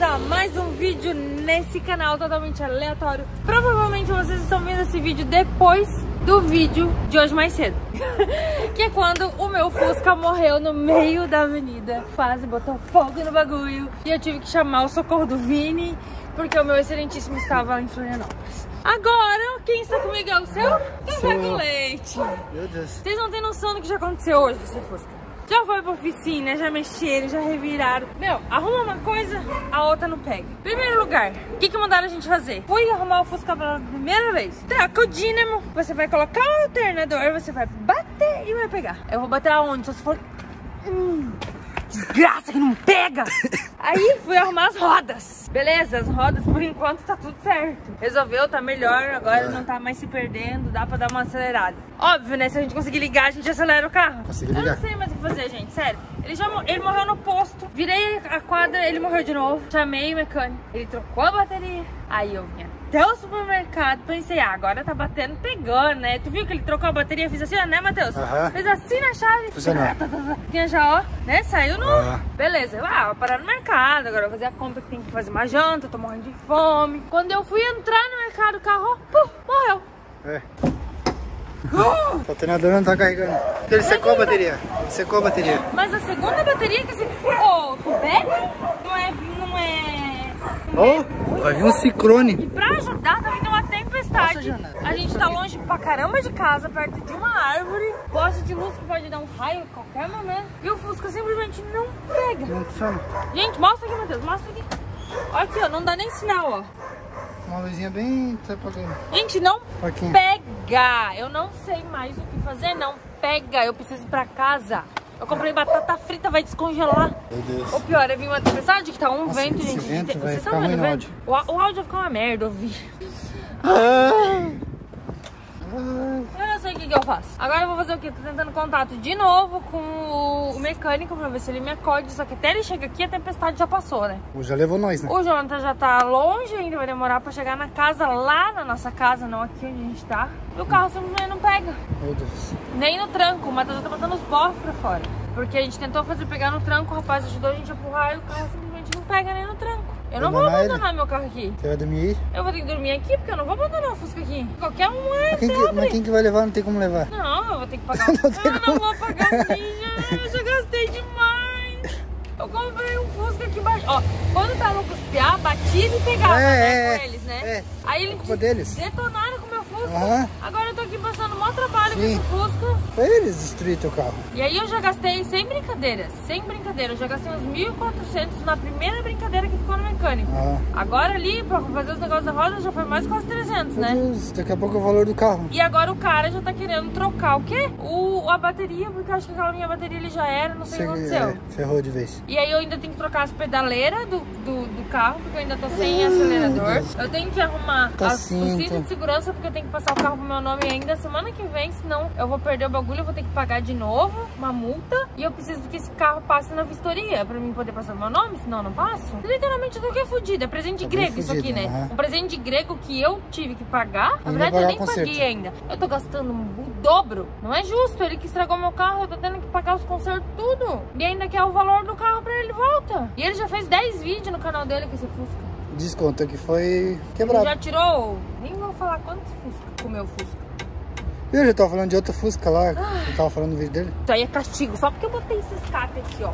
bem-vindos a mais um vídeo nesse canal totalmente aleatório. Provavelmente vocês estão vendo esse vídeo depois do vídeo de hoje mais cedo. que é quando o meu Fusca morreu no meio da avenida. Quase botou fogo no bagulho. E eu tive que chamar o socorro do Vini, porque o meu excelentíssimo estava em Florianópolis. Agora, quem está comigo é o seu café com leite. Meu Deus. Vocês não têm noção do que já aconteceu hoje com esse Fusca. Já foi pra oficina, já mexeram, já reviraram. Meu, arruma uma coisa, a outra não pega. Primeiro lugar, o que, que mandaram a gente fazer? Fui arrumar o Fusca pela primeira vez. Troca o dínamo, você vai colocar o alternador, você vai bater e vai pegar. Eu vou bater aonde? Só se for... Hum, desgraça que não pega! Aí fui arrumar as rodas. Beleza, as rodas por enquanto tá tudo certo. Resolveu, tá melhor, agora não tá mais se perdendo, dá pra dar uma acelerada. Óbvio, né? Se a gente conseguir ligar, a gente acelera o carro. Consegui Eu ligar. não sei mais o que fazer, gente, sério. Ele já ele morreu no posto. Virei a quadra, ele morreu de novo. Chamei o mecânico. Ele trocou a bateria. Aí eu vim até o supermercado. Pensei, ah, agora tá batendo, pegando, né? Tu viu que ele trocou a bateria? Fiz assim, ó, né, Matheus? Aham. Fez assim na chave. Funcionou. Tinha já, ó, né? Saiu no. Beleza, eu, ah, vou parar no mercado. Agora eu vou fazer a compra que tem que fazer uma janta. Tô morrendo de fome. Quando eu fui entrar no mercado, o carro, ó, pum, morreu. É. O alternador não tá carregando. Ele secou a bateria. Secou a bateria. Mas a segunda bateria que se. Ô, tu pega? Não é. Não é. Oh, vai vir um ciclone. E pra ajudar, tá vindo uma tempestade. A gente tá longe pra caramba de casa, perto de uma árvore. Poste de luz que pode dar um raio a qualquer momento. E o Fusca simplesmente não pega. Não funciona. Gente, mostra aqui, Matheus, mostra aqui. Olha aqui, ó, não dá nem sinal, ó. Uma luzinha bem... Gente, não Aqui. pega. Eu não sei mais o que fazer, não pega. Eu preciso ir pra casa. Eu comprei batata frita, vai descongelar. Meu Deus. Ou pior, é vir uma tempestade que tá um Nossa, vento, gente. vento vai Vocês estão vendo o vento? O, o áudio vai ficar uma merda, eu vi. Ah. Eu não sei o que, que eu faço. Agora eu vou fazer o quê? Tô tentando contato de novo com o, o mecânico pra ver se ele me acorde. Só que até ele chega aqui, a tempestade já passou, né? O já levou nós, né? O Jonathan já tá longe, ainda vai demorar pra chegar na casa, lá na nossa casa, não aqui onde a gente tá. E o carro simplesmente não pega. Meu Deus. Nem no tranco, o Matheus já tá botando os bofs pra fora. Porque a gente tentou fazer pegar no tranco, o rapaz ajudou a gente a empurrar e o carro simplesmente não pega nem no tranco. Eu não vou Abandonar ele? meu carro aqui. Você vai dormir aí? Eu vou ter que dormir aqui, porque eu não vou abandonar o Fusca aqui. Qualquer um é Mas quem, que, mas quem que vai levar? Não tem como levar. Não, eu vou ter que pagar. eu não vou pagar o ninja, eu já gastei demais. Eu comprei um Fusca aqui embaixo. Ó, quando tava com os piá, batia e pegava, É, né, é, com eles, né? é. Aí eles Culpa deles. detonaram com o meu Fusca. Aham. Agora passando o maior trabalho com Sim. esse Fusca. Foi eles destruir teu carro. E aí eu já gastei, sem brincadeira, sem brincadeira, eu já gastei uns 1.400 na primeira brincadeira que ficou no mecânico. Ah. Agora ali, pra fazer os negócios da roda, já foi mais quase 300, Meu né? Deus, daqui a pouco é o valor do carro. E agora o cara já tá querendo trocar o quê? O, a bateria, porque eu acho que aquela minha bateria ele já era, não sei o que Você- aconteceu. é, ferrou de vez. E aí eu ainda tenho que trocar as pedaleiras do, do, do carro, porque eu ainda tô sem acelerador. Eu tenho que arrumar Tá as, o cinto. de segurança, porque eu tenho que passar o carro pro meu nome ainda semana que vem, senão eu vou perder o bagulho, eu vou ter que pagar de novo uma multa. E eu preciso que esse carro passe na vistoria pra mim poder passar o meu nome, senão eu não passo. Literalmente eu tô aqui fudida, é presente de grego isso aqui, né? aham. Um presente de grego que eu tive que pagar. Na verdade, eu nem paguei ainda. Eu tô gastando o dobro. Não é justo. Ele que estragou meu carro, eu tô tendo que pagar os consertos tudo. E ainda quer o valor do carro pra ele volta. E ele já fez 10 vídeos no canal dele com esse Fusca. Desconto que foi Ele quebrado. já tirou. Nem vou falar quantos Fusca comeu o Fusca. Eu já tava falando de outro Fusca lá. Ah. Eu tava falando no vídeo dele. Isso aí é castigo. Só porque eu botei esse escape aqui, ó.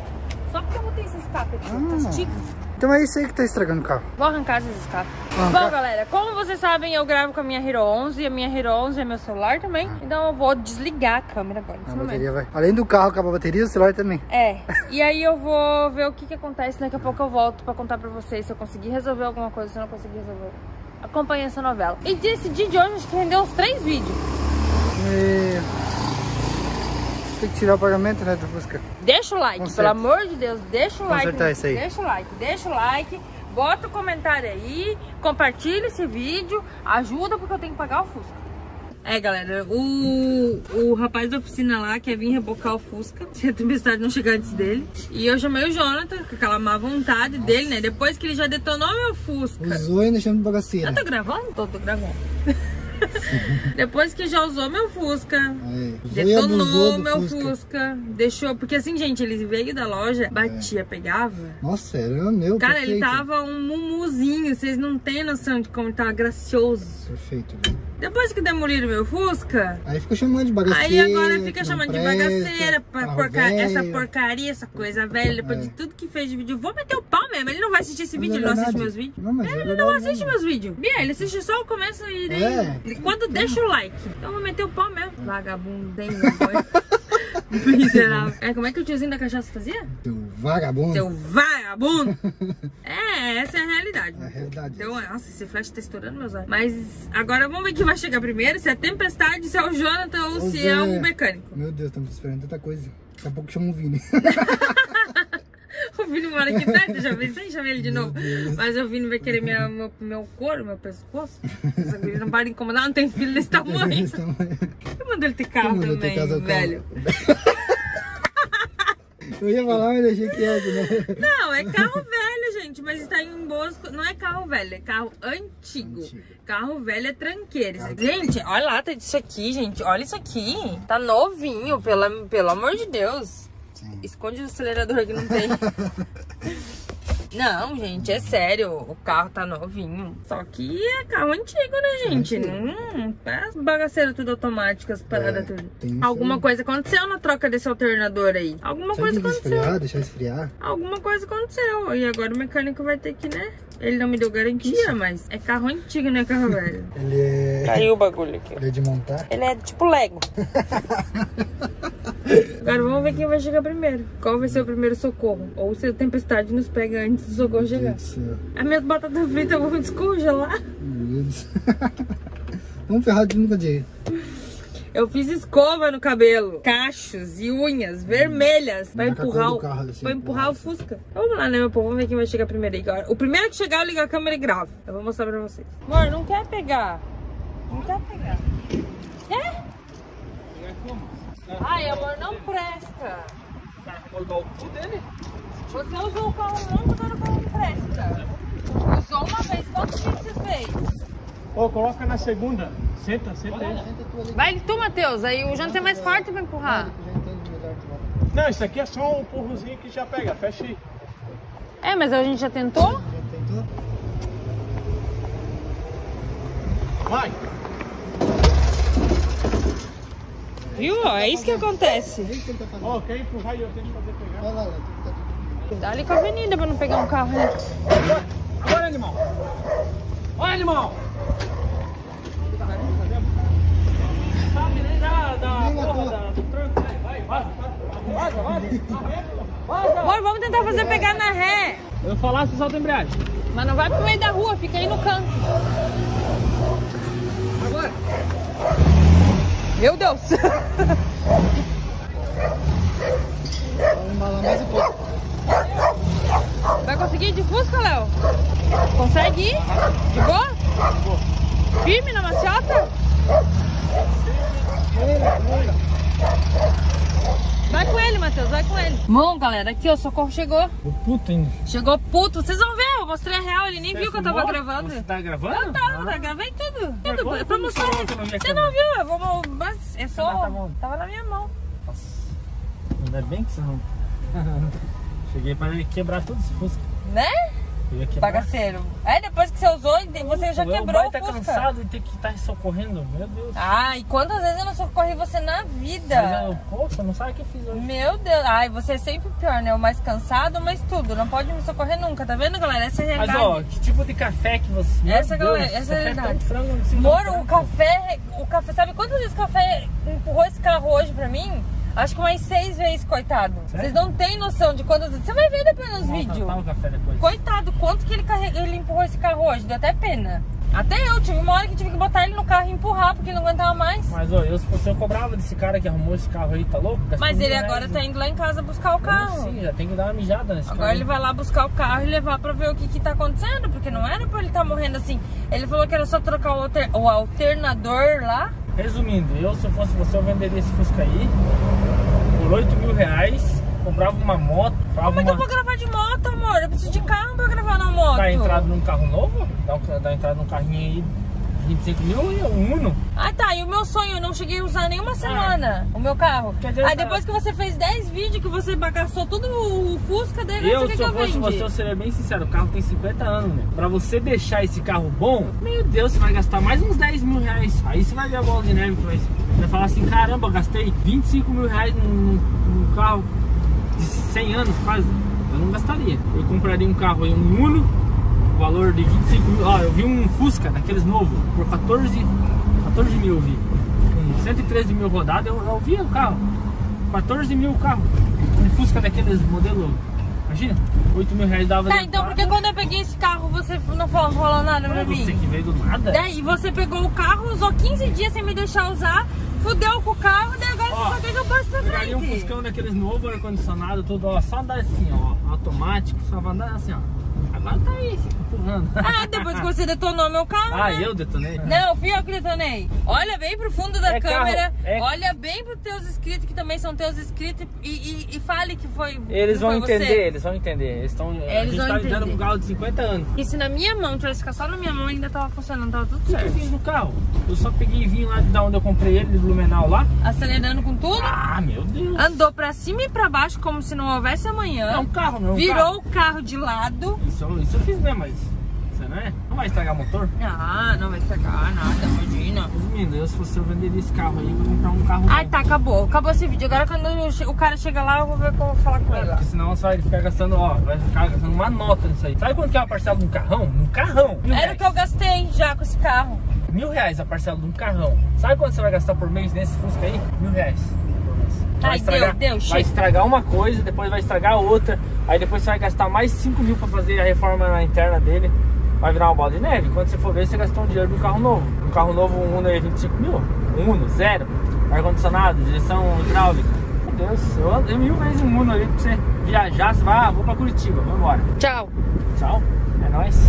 Só porque eu botei esse escape aqui. Ah. Castigo. Então é isso aí que tá estragando o carro. Vou arrancar esses escapes. Arrancar? Bom, galera, como vocês sabem, eu gravo com a minha Hero 11 e a minha Hero 11 é meu celular também. Então eu vou desligar a câmera agora, A bateria vai. Além do carro acabar a bateria, o celular também. É, e aí eu vou ver o que que acontece, daqui a pouco eu volto pra contar pra vocês se eu conseguir resolver alguma coisa, se eu não conseguir resolver. Acompanhe essa novela. E desse dia de hoje, acho que rendeu uns três vídeos. E... Tem que tirar o pagamento, né, do Fusca. Deixa o like, Conserta. pelo amor de Deus, deixa o like. Consertar isso aí. Deixa o like, deixa o like, bota o comentário aí, compartilha esse vídeo, ajuda porque eu tenho que pagar o Fusca. É, galera, o, o rapaz da oficina lá quer vir rebocar o Fusca, se a tempestade não chegar antes dele. E eu chamei o Jonathan, com aquela má vontade dele, né? Depois que ele já detonou meu Fusca. Usou e deixando de bagaceira. Eu tô gravando? Tô, tô gravando. Depois que já usou meu Fusca, detonou meu Fusca. Fusca. deixou. Porque assim, gente, ele veio da loja, batia, pegava. Nossa, era meu, Cara, ele É. perfeito. tava um mumuzinho, vocês não têm noção de como ele tava gracioso. Perfeito, velho. Depois que demoliram meu Fusca, Aí ficou chamando de bagaceira. aí agora fica chamando de bagaceira, porca- essa porcaria, essa coisa velha, depois É. de tudo que fez de vídeo. Vou meter o pau mesmo, ele não vai assistir esse Mas vídeo, é ele não assiste meus vídeos. Não, é Ele verdade não assiste meus vídeos. Bia, ele assiste só o começo e daí. É. Quando deixa o like. Então vou meter o pau mesmo. Vagabundo, tem. Miserável. É, como é que o tiozinho da cachaça fazia? Seu vagabundo. Seu vagabundo! é, essa é a realidade. É a realidade. Então, nossa, esse flash tá estourando meus olhos. Mas agora vamos ver quem vai chegar primeiro: se é a tempestade, se é o Jonathan ou Ô, se Zé. é o mecânico. Meu Deus, estamos esperando tanta coisa. Daqui a pouco chama o Vini. O Vini mora aqui perto, já pensei em chamar ele de novo. Mas o Vini vai querer minha, meu, meu couro, meu pescoço. Guria não para de incomodar, não tem filho desse tamanho. Eu mando ele ter carro também, ter casa velho. Eu ia falar, mas deixei quieto, né? Não, é carro velho, gente, mas está em boas. Não é carro velho, é carro antigo. Antigo. Carro velho é tranqueiro. Gente, olha lá, tá isso aqui, gente. Olha isso aqui. Tá novinho, pela, pelo amor de Deus. Sim. Esconde o acelerador que não tem. Não, gente, é sério. O carro tá novinho. Só que é carro antigo, né, gente? Não, as bagaceiras tudo automáticas, paradas É, tudo. Alguma aí. coisa aconteceu na troca desse alternador aí. Alguma Será coisa aconteceu. esfriar, deixar esfriar? Alguma coisa aconteceu. E agora o mecânico vai ter que, né? Ele não me deu garantia, mas é carro antigo, não é carro velho. Ele é... Caiu o bagulho aqui. Ele é de montar? Ele é tipo Lego. Agora vamos ver quem vai chegar primeiro. Qual vai ser o primeiro socorro? Ou se a tempestade nos pega antes do socorro Meu chegar. Deus céu. As minhas batatas fritas vão descongelar. Meu Deus. Vamos ferrar de nunca de Eu fiz escova no cabelo, cachos e unhas vermelhas pra a empurrar, o, carro, assim, pra empurrar o. Fusca. Então vamos lá, né, meu povo? Vamos ver quem vai chegar primeiro aí. O primeiro que chegar, eu ligo a câmera e gravo. Eu vou mostrar pra vocês. Amor, não quer pegar. Não quer pegar. Ai, amor, não presta. Você usou o carro muito, agora o carro não presta. Usou uma vez, quanto tempo você fez? Ô, coloca na segunda. Senta, senta aí. Vai tu, Matheus. Aí o Jonathan é mais forte pra empurrar. Que. Não, isso aqui é só um empurrozinho que já pega. Fecha aí. É, mas a gente já tentou? Já tentou? Vai. Viu? É isso que acontece. Ó, quer empurrar e eu tento fazer pegar. Vai lá, Dá ali com a avenida pra não pegar um carro, né? Agora, animal. Olha, animal. Sabe nem da, porra da, do tranco. Vai, vai, vaza, vaza. Vaza. Amor, vamos tentar fazer pegar na ré. Eu falasse solta a embreagem. Mas não vai pro meio da rua, fica aí no canto. Agora. Meu Deus! Vamos embalar mais um pouco. Vai conseguir ir de Fusca, Léo? Consegue ir? De boa? Firme na maciota? Vai com ele, Matheus, vai com ele. Bom, galera, aqui ó, o socorro chegou. O puto ainda. Chegou puto. Vocês vão ver, mostrei a real, ele nem viu que eu tava gravando. Você tá Eu gravando? tava, eu gravei tudo. Tudo, Gravou? pra mostrar. você não viu Você eu vou. Mas é só. Ah, tá. Tava na minha mão. Ainda bem que você não. Cheguei pra quebrar tudo esse Fusca. Né? Bagaceiro. É, depois que você usou, você já quebrou o tá Fusca. cansado de ter que estar socorrendo. Meu Deus. Ai, quantas vezes eu não socorri você na vida? Mas eu, pô, você não sabe o que eu fiz hoje. Meu Deus. Ai, você é sempre pior, né? O mais cansado, mas tudo. Não pode me socorrer nunca, tá vendo, galera? Essa é a Mas realidade. ó, que tipo de café que você. Meu Essa, Deus, galera, essa é a realidade. frango, Moro, o café, o café, sabe quantas vezes o café empurrou esse carro hoje pra mim? Acho que umas seis vezes, coitado. Vocês não têm noção de quantas vezes. Você vai ver depois nos vídeos. Coitado, quanto que ele, carrega, ele empurrou esse carro hoje? Deu até pena. Até eu tive uma hora que tive que botar ele no carro e empurrar, porque ele não aguentava mais. Mas ó, eu se fosse eu cobrava desse cara que arrumou esse carro aí, tá louco? Gastou Mas ele agora tá indo lá em casa buscar o carro. assim? Já tem que dar uma mijada nesse Agora cara. ele vai lá buscar o carro e levar pra ver o que que tá acontecendo, porque não era pra ele estar morrendo assim. Ele falou que era só trocar o, alter- o alternador lá. Resumindo, eu se fosse você, eu venderia esse Fusca aí por 8 mil reais, comprava uma moto, Como é que eu uma... vou gravar de moto, amor? Eu preciso de carro pra gravar na moto. Dá entrada num carro novo, dá, dá entrada num carrinho aí 25 mil e um Uno. Ah tá, e o meu sonho, eu não cheguei a usar nenhuma semana o meu carro. Aí depois que você fez 10 vídeos que você bagaçou tudo o Fusca dele, Eu, você se que eu fosse vende? você, eu seria bem sincero, o carro tem 50 anos, né? Pra você deixar esse carro bom, meu Deus, você vai gastar mais uns 10 mil reais. Aí você vai ver a bola de neve que vai, vai falar assim, caramba, gastei 25 mil reais num, num carro de 100 anos quase. Eu não gastaria. Eu compraria um carro aí, um Uno, valor de 25 mil. Ó, eu vi um Fusca, daqueles novos, por 14, 14 mil eu vi. Com 113 mil rodadas, eu, eu vi o carro. 14 mil o carro. Um Fusca daqueles modelo. Imagina, 8 mil reais dava Tá, então porque quando eu peguei esse carro, você não falou, falou nada pra Pra você mim? que veio do nada. Daí você pegou o carro, usou 15 dias sem me deixar usar, fudeu com o carro, daí agora Ó, você só quer que eu passe pra Pegaria um frente. Fuscão daqueles novos, ar-condicionado, tudo, ó. Só andar assim, ó. Automático, só vai andar assim, ó. Tá aí, empurrando. Ah, depois que você detonou meu carro, Ah, né? eu detonei? Não, fui eu que detonei. Olha bem pro fundo da É carro, câmera, é- olha bem pros teus inscritos, que também são teus inscritos, e, e- e fale que foi Eles vão foi você. entender, eles vão entender. Eles estão. a Eles gente vão tá lidando entender. com um carro de 50 anos. E se na minha mão tivesse ficado só na minha mão, ainda tava funcionando, tava tudo O que eu certo. fiz no carro? Eu só peguei e vim lá de onde eu comprei ele, de Blumenau lá. Acelerando com tudo, Ah, meu Deus. andou pra cima e pra baixo como se não houvesse amanhã. É um carro, não é um Virou carro. o carro de lado. Isso, isso eu fiz mesmo, mas. Você não é? Não vai estragar o motor? Ah, não vai estragar nada, imagina. Resumindo, eu, se fosse eu venderia esse carro aí pra comprar um carro. Ai, tá, acabou. Acabou esse vídeo. Agora quando o cara chega lá, eu vou ver como eu vou falar com É, ele. porque senão você vai ficar gastando, ó, vai ficar gastando uma nota nisso aí. Sabe quanto que é a parcela de um carrão? Um carrão! Mil Era o reais. que eu gastei já com esse carro. Mil reais a parcela de um carrão. Sabe quanto você vai gastar por mês nesse Fusca aí? Mil reais. Vai, Ai, estragar, deu, deu, vai estragar uma coisa, depois vai estragar outra. Aí depois você vai gastar mais 5 mil pra fazer a reforma interna dele. Vai virar uma bola de neve. Quando você for ver, você gastou um dinheiro de um carro novo. Um carro novo, um Uno aí, 25 mil. Um Uno, zero. Ar-condicionado, direção hidráulica. Meu Deus, eu andei mil vezes um Uno aí pra você viajar. Você vai, ah, vou pra Curitiba, vamos embora. Tchau. Tchau, é nóis.